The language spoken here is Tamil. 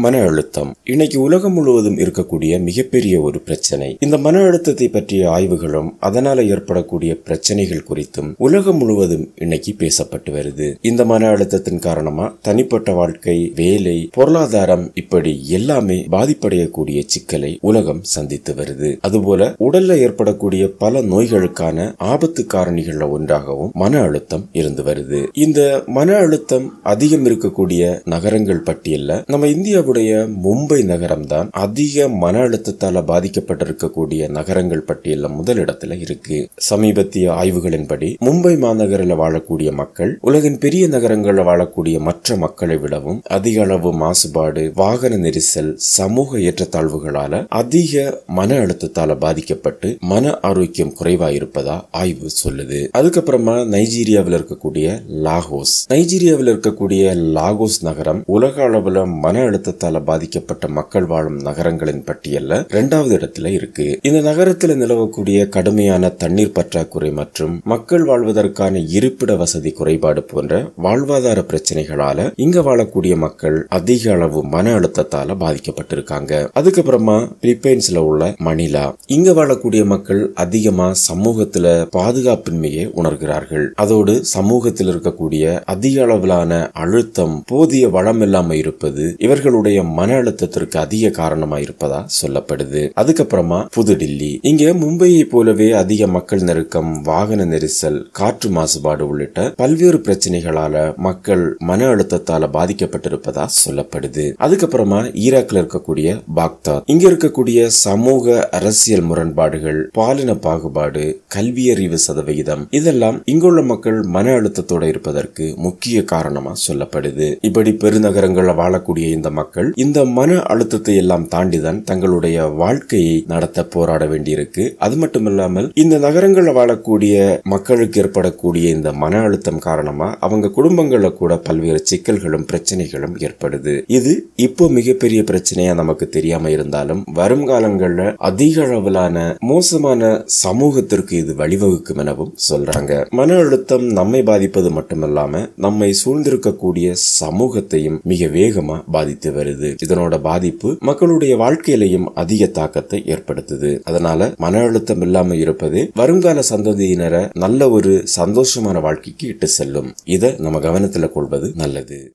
மன அழுத்தம். இன்னைக்கு உலகம் முழுவதும் இருக்கக்கூடிய மிகப்பெரிய ஒரு பிரச்சனை. இந்த மன அழுத்தத்தை பற்றிய ஆய்வுகளும் அதனால ஏற்படக்கூடிய பிரச்சனைகள் குறித்தும் உலகம் முழுவதும் இன்னைக்கு பேசப்பட்டு வருது. இந்த மன அழுத்தத்தின் காரணமா தனிப்பட்ட வாழ்க்கை வேலை பொருளாதாரம் இப்படி எல்லாமே பாதிப்படையக்கூடிய சிக்கலை உலகம் சந்தித்து வருது. அதுபோல உடல்ல ஏற்படக்கூடிய பல நோய்களுக்கான ஆபத்து காரணிகள்ல ஒன்றாகவும் மன அழுத்தம் இருந்து வருது. இந்த மன அழுத்தம் அதிகம் இருக்கக்கூடிய நகரங்கள் பட்டியல்ல நம்ம இந்தியாவுடைய மும்பை நகரம் தான் அதிக மன அழுத்தத்தால பாதிக்கப்பட்டிருக்கக்கூடிய நகரங்கள் பட்டியல்ல முதலிடத்துல இருக்கு. சமீபத்திய ஆய்வுகளின்படி மும்பை மாநகரில் வாழக்கூடிய மக்கள் உலகின் பெரிய நகரங்களில் வாழக்கூடிய மற்ற மக்களை விடவும் அதிக அளவு மாசுபாடு வாகன நெரிசல் சமூக ஏற்றத்தாழ்வுகளால அதிக மன அழுத்தத்தால பாதிக்கப்பட்டு மன ஆரோக்கியம் குறைவா இருப்பதா ஆய்வு சொல்லுது. அதுக்கப்புறமா நைஜீரியாவில் இருக்கக்கூடிய லாகோஸ். நைஜீரியாவில் இருக்கக்கூடிய லாகோஸ் நகரம் உலக அளவுல மன அழுத்தத்தால பாதிக்கப்பட்ட மக்கள் வாழும் நகரங்களின் பட்டியல்ல இரண்டாவது இடத்துல இருக்கு. இந்த நகரத்தில் நிலவக்கூடிய கடுமையான தண்ணீர் பற்றாக்குறை மற்றும் மக்கள் வாழ்வதற்கான இருப்பிட வசதி குறைபாடு போன்ற வாழ்வாதார பிரச்சனைகளால இங்க வாழக்கூடிய மக்கள் அதிக அளவு மன அழுத்தத்தால பாதிக்கப்பட்டிருக்காங்க. அதுக்கப்புறமா பிலிப்பைன்ஸ்ல உள்ள மணிலா. இங்க வாழக்கூடிய மக்கள் அதிகமா சமூகத்துல பாதுகாப்பின்மையை உணர்கிறார்கள். அதோடு சமூகத்தில் இருக்கக்கூடிய அதிக அளவிலான அழுத்தம் போதிய வளம் இல்லாம இருப்பது இவர்களுடைய மன அழுத்தத்திற்கு அதிக காரணமா இருப்பதா சொல்லப்படுது. அதுக்கப்புறமா புதுடில்லி. இங்க மும்பையை போலவே அதிக மக்கள் நெருக்கம் வாகன நெரிசல் காற்று மாசுபாடு உள்ளிட்ட பல்வேறு பிரச்சனைகளால மக்கள் மன அழுத்தத்தால பாதிக்கப்பட்டிருப்பதா சொல்லப்படுது. அதுக்கப்புறமா ஈராக்ல இருக்கக்கூடிய பாக்தாத். இங்க இருக்கக்கூடிய சமூக அரசியல் முரண்பாடுகள் பாலின பாகுபாடு கல்வியறிவு சதவிகிதம் இதெல்லாம் இங்குள்ள மக்கள் மன அழுத்தத்தோட இருப்பதற்கு முக்கிய காரணமா சொல்லப்படுது. இப்படி பெருநகரங்கள்ல வாழக்கூடிய இந்த மக்கள் இந்த மன அழுத்தத்தை எல்லாம் தாண்டிதான் தங்களுடைய வாழ்க்கையை நடத்த போராட வேண்டியிருக்கு. அது மட்டும் இல்லாமல் இந்த நகரங்களில் வாழக்கூடிய மக்களுக்கு ஏற்படக்கூடிய இந்த மன அழுத்தம் காரணமா அவங்க குடும்பங்கள்ல கூட பல்வேறு சிக்கல்களும் பிரச்சனைகளும் ஏற்படுது. இது இப்போ மிகப்பெரிய பிரச்சனையா நமக்கு தெரியாம இருந்தாலும் வரும் காலங்கள்ல அதிக அளவிலான மோசமான சமூகத்திற்கு இது வழிவகுக்கும் எனவும் சொல்றாங்க. மன அழுத்தம் நம்மை பாதிப்பது மட்டுமல்லாம நம்மை சூழ்ந்திருக்கக்கூடிய சமூகத்தையும் மிக வேகமா பாதித்து வருது. வருது இதனோட பாதிப்பு மக்களுடைய வாழ்க்கையிலையும் அதிக தாக்கத்தை ஏற்படுத்துது. அதனால மன அழுத்தம் இல்லாம இருப்பது வருங்கால சந்ததியினரை நல்ல ஒரு சந்தோஷமான வாழ்க்கைக்கு இட்டு செல்லும். இதை நம்ம கவனத்துல கொள்வது நல்லது.